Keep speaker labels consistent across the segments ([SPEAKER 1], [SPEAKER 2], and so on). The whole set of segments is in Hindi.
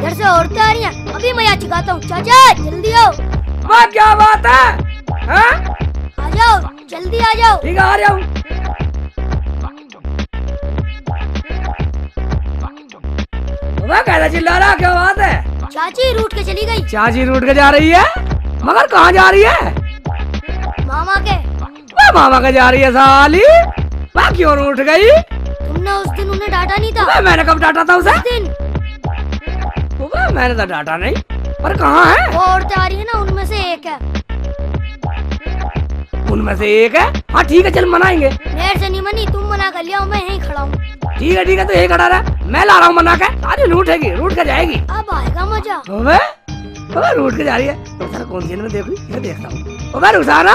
[SPEAKER 1] इधर से औरतें आ रही हैं। अभी मैं यहाँ चिकाता हूँ। चाचा, जल्दी आओ।
[SPEAKER 2] क्या बात है? हाँ?
[SPEAKER 1] जल्दी आ जाओ।
[SPEAKER 2] ठीक है आ रहा हूँ। कैसा चिल्ला रहा? क्या बात है?
[SPEAKER 1] चाची रूट के चली गई।
[SPEAKER 2] चाची रूट के जा रही है? मगर कहाँ जा रही है?
[SPEAKER 1] मामा के।
[SPEAKER 2] मामा के जा रही है साली। वाह क्यों रूठ गई?
[SPEAKER 1] तुमने उस दिन उन्हें डांटा नहीं था?
[SPEAKER 2] मैंने कब डांटा था उसे?
[SPEAKER 1] उस दिन।
[SPEAKER 2] मैंने तो डांटा नहीं पर कहाँ है?
[SPEAKER 1] वो औरतें आ रही है ना उनमें से एक है।
[SPEAKER 2] उनमें से एक है। हाँ ठीक है चल मनाएँगे।
[SPEAKER 1] मेरे से नहीं मनी तुम मना कर लिया मैं यहीं खड़ा हूँ।
[SPEAKER 2] ठीक है ठीक है तो यही खड़ा रहा। मैं ला रहा हूँ मना के। अरे लूटेगी लूट कर जाएगी।
[SPEAKER 1] अब आएगा मज़ा।
[SPEAKER 2] अबे रूठ के जा रही है। तो सर कौन सी मैं देखू ये देखता हूँ। अबे रुसाना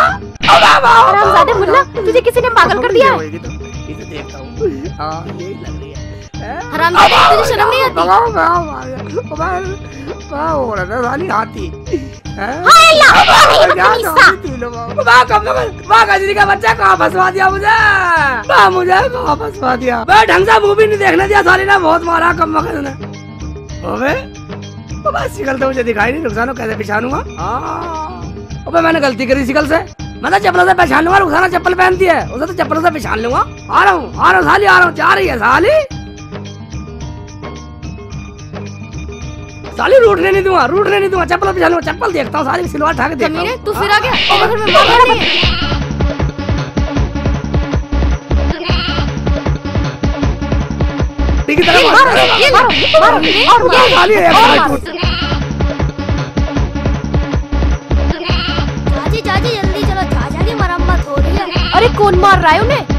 [SPEAKER 2] अबे
[SPEAKER 3] मुल्ला तुझे किसी ने पागल कर दिया है?
[SPEAKER 2] देखता हूँ। हाँ यही लग रही है
[SPEAKER 1] हरामजादे तुझे शर्म नहीं आती?
[SPEAKER 2] हो? साली हाथी का बच्चा कहाँ फंसवा दिया मुझे? मुझे कहाँ फंसवा दिया? मैं ढंग से मूवी नहीं देखने दिया साली ने बहुत मारा कम वक्त ने। अबे अबे शिकल तो मुझे दिखाई नहीं रुखसानो कैसे पहचानूँगा हाँ। अबे मैंने गलती करी शिकल से। मैं तो चप्पलों से पहचान लूँगा रुखसाना चप्पल पहनती है उसे तो चप्पलों से पहचान लूँगा। आ रहा हूँ आ रहा हूँ साली आ रहा हूँ जा रही है साली। साली रूठने नहीं दूँगा रूठने नहीं दूँगा चप्पल पहचान लूँगा चप्पल देखता हूँ साली सिलवार ठाके देखता हूँ
[SPEAKER 3] तू फिर आ गया तेरे घर में मामा नहीं है
[SPEAKER 2] है
[SPEAKER 3] ये मारो ये मारो मारो और
[SPEAKER 2] ये साली है यार।
[SPEAKER 3] मारो।
[SPEAKER 1] चाची चाची जल्दी चलो चाचा की मरम्मत हो रही है
[SPEAKER 3] अरे कौन मार रहा है उन्हें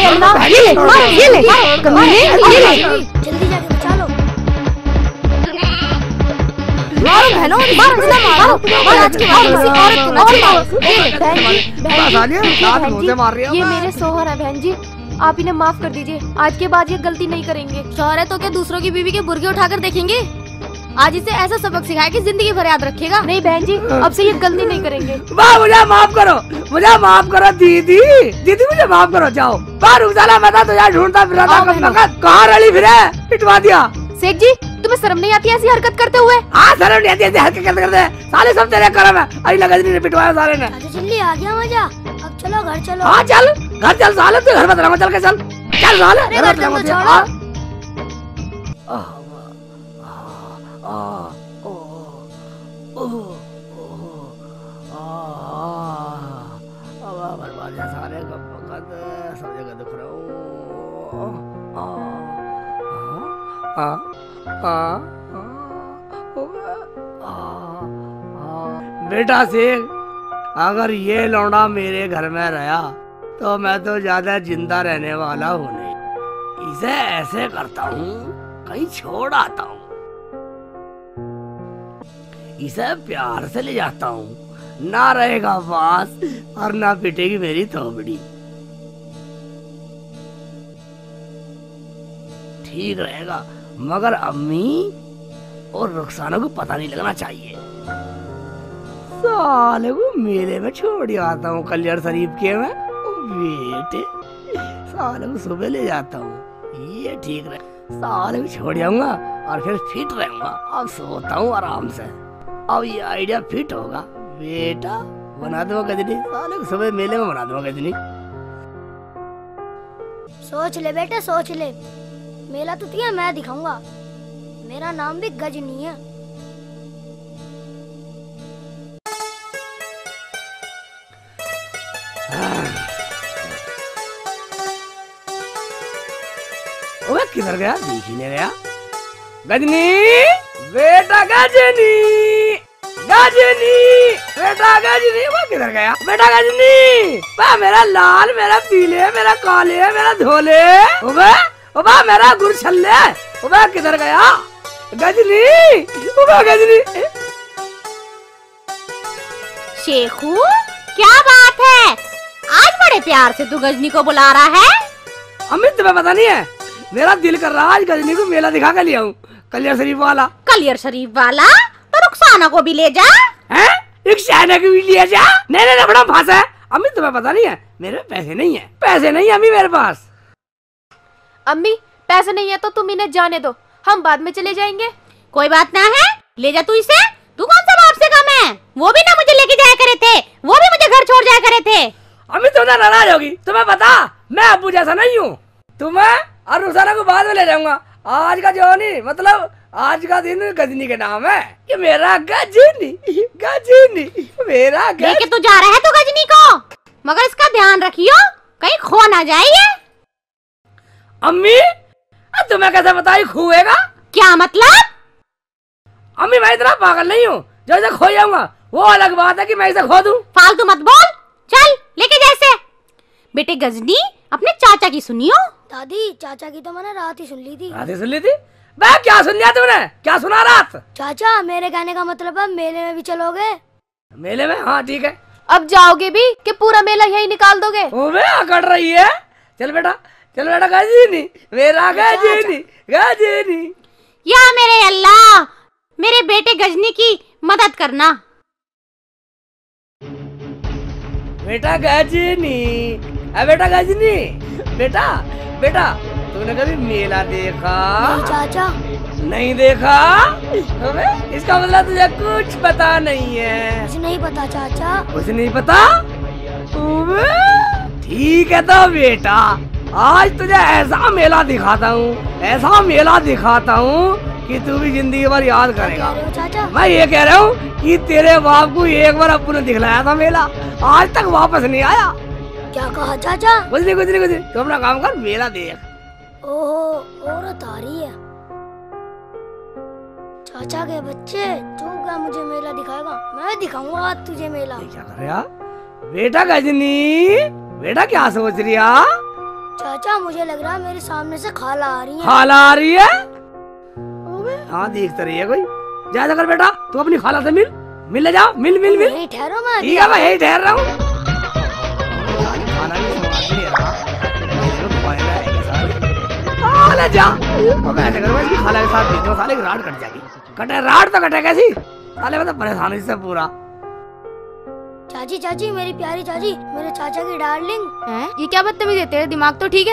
[SPEAKER 3] ये ले ये ले ये ले।
[SPEAKER 1] जल्दी जाके बचा लो
[SPEAKER 3] मारो बहनों मारो मारो मारो आज के बाद किसी औरत को ना मारो ये
[SPEAKER 2] मार रही है
[SPEAKER 3] ये मेरे सोहर है बहन जी। आप इन्हें माफ़ कर दीजिए। आज के बाद ये गलती नहीं करेंगे।
[SPEAKER 1] शौहर तो क्या दूसरों की बीवी के बुरके उठाकर देखेंगे? आज इसे ऐसा सबक सिखाया कि ज़िंदगी भर याद रखेगा
[SPEAKER 3] नहीं बहन जी अब से ये गलती नहीं करेंगे।
[SPEAKER 2] वाह मुझे माफ़ करो मुझे माफ़ करो दीदी। दीदी मुझे माफ़ करो जाओ। बाहर उजाला मैं तो यार ढूंढता फिर कहाँ रली फिरे? पिटवा दिया।
[SPEAKER 3] शेख जी तुम्हें शर्म नहीं आती ऐसी हरकत करते हुए?
[SPEAKER 2] हाँ सर नहीं आती ऐसी हरकत करते करते। साले सब तेरे करम है। अरे लगा ने पिटवाया साले ने।
[SPEAKER 1] जल्दी आ गया मज़ा अब चलो घर चलो।
[SPEAKER 2] हाँ चल। घर चल साले तू घर मत रहो चल के चल। चल साले। घर मत रहो दुख। बेटा सिंह, अगर ये लौंडा मेरे घर में रहा तो मैं तो ज़्यादा ज़िंदा रहने वाला हूँ नहीं इसे ऐसे करता हूँ, कहीं छोड़ आता हूँ इसे प्यार से ले जाता हूँ। ना रहेगा पास और ना पिटेगी मेरी थोबड़ी। ठीक रहेगा, मगर अम्मी और रुखसाना को पता नहीं लगना चाहिए। साले को मेले में छोड़ आता हूँ, कल्याण शरीफ के में। बेटे, साले को सुबह ले जाता हूँ। ये ठीक रहे, साले को छोड़ जाऊँगा और फिर फिट रहूँगा। अब सोता हूँ आराम से। अब ये आइडिया फिट होगा। बेटा बना दो गजनी। साले सुबह मेले में बना दो गजनी।
[SPEAKER 1] सोच ले बेटे सोच ले। मेला तो तुझे मैं दिखाऊँगा। मेरा नाम भी गजनी है।
[SPEAKER 2] ओए किधर गया? दिख ही नहीं गया गजनी बेटा गजनी। गजनी बेटा गजनी वो किधर गया? बेटा गजनी बा मेरा लाल मेरा पीले मेरा काले मेरा धोले। ओबा मेरा गुरु छल्ले ओबा किधर गया? गजनी ओबा गजनी
[SPEAKER 3] शेखू क्या बात है? आज बड़े प्यार से तू गजनी को बुला रहा है।
[SPEAKER 2] अमित तुम्हें पता नहीं है मेरा दिल कर रहा है आज गजनी को मेला दिखा कर लिया हूँ कलियर शरीफ वाला।
[SPEAKER 3] कलियर शरीफ वाला? रुखसाना को भी ले जा
[SPEAKER 2] है? एक चाइना की भी लिया जा? नहीं नहीं बड़ा फांसा है। अमित तुम्हें पता नहीं है मेरे पैसे नहीं है। पैसे नहीं है अम्मी मेरे पास।
[SPEAKER 4] अम्मी पैसे नहीं है तो तुम इन्हें जाने दो। हम बाद में चले जाएँगे।
[SPEAKER 3] कोई बात ना है। ले जा तू इसे। तू कौन सा बाप से कम है? वो भी ना मुझे लेके जाया करे थे। वो भी मुझे घर छोड़ जाया करे थे।
[SPEAKER 2] अमित तुम ना नाराज़ होगी। तुम्हें पता मैं अबू जैसा नहीं हूँ। तुम्हें और रुखसाना को बाद में ले जाऊँगा। आज का जो नहीं मतलब आज का दिन गजनी के नाम है। ये मेरा गजनी गजनी मेरा
[SPEAKER 3] लेके
[SPEAKER 2] गज
[SPEAKER 3] तू जा रहा है तू गजनी को। मगर इसका ध्यान रखियो कहीं खो ना जाए ये
[SPEAKER 2] अम्मी अब तुम्हें कैसे बताई खुएगा?
[SPEAKER 3] क्या मतलब?
[SPEAKER 2] अम्मी मैं इतना पागल नहीं हूँ जो इसे खो जाऊँगा वो अलग बात है कि मैं इसे खो दूँ।
[SPEAKER 3] फालतू मत बोल। चल लेके जैसे बेटे गजनी अपने चाचा की सुनियो।
[SPEAKER 1] दादी चाचा की तो मैंने रात ही सुन ली थी।
[SPEAKER 2] रात ही सुन ली थी? मैं क्या सुन लिया तुमने? क्या सुना रात?
[SPEAKER 1] चाचा मेरे कहने का मतलब है मेले में भी चलोगे?
[SPEAKER 2] मेले में? हाँ ठीक है।
[SPEAKER 4] अब जाओगे भी कि पूरा मेला यही निकाल दोगे?
[SPEAKER 2] ओबे अकड़ रही है। चल बेटा चल बेटा गजनी मेरा गजनी गजनी
[SPEAKER 3] या मेरे अल्लाह मेरे बेटे गजनी की मदद करना।
[SPEAKER 2] बेटा गजनी बेटा गजनी बेटा बेटा तूने कभी मेला देखा?
[SPEAKER 1] नहीं चाचा।
[SPEAKER 2] नहीं देखा? अबे इसका मतलब तुझे कुछ पता नहीं है।
[SPEAKER 1] मुझे नहीं पता चाचा।
[SPEAKER 2] कुछ नहीं पता? ठीक है तो बेटा आज तुझे ऐसा मेला दिखाता हूँ ऐसा मेला दिखाता हूँ कि तू भी ज़िंदगी भर याद करेगा।
[SPEAKER 1] चाचा?
[SPEAKER 2] मैं ये कह रहा हूँ कि तेरे बाप को एक बार अप्पू ने दिखलाया था मेला आज तक वापस नहीं आया।
[SPEAKER 1] क्या कहा चाचा?
[SPEAKER 2] कुछ नहीं कुछ नहीं कुछ नहीं तू अपना काम कर मेला देख।
[SPEAKER 1] ओहो औरत आ रही है। चाचा के बच्चे तू क्या मुझे मेला दिखाएगा? मैं दिखाऊँगा आज तुझे मेला।
[SPEAKER 2] ये क्या कर रहा बेटा गजनी बेटा क्या सोच रही है
[SPEAKER 1] चाचा मुझे लग रहा है मेरे सामने से खाला आ रही है।
[SPEAKER 2] खाला आ रही है? हाँ देखते रही है कोई। जा जा कर बेटा तू अपनी खाला से मिल। मिल ले जाओ मिल मिल मिल।
[SPEAKER 1] ठहरो मैं
[SPEAKER 2] ठीक है मैं यही ठहर रहा हूँ। साथ। जा। ऐसे करो इसकी खाला के साथ भेजो साले की राड कट जाएगी। कटे राड तो कटे कैसी? साले मतलब परेशानी से पूरा।
[SPEAKER 1] चाची चाची मेरी प्यारी चाची मेरे चाचा की डार्लिंग।
[SPEAKER 4] हैं? ये क्या बदतमीजी है? तेरा दिमाग तो ठीक है?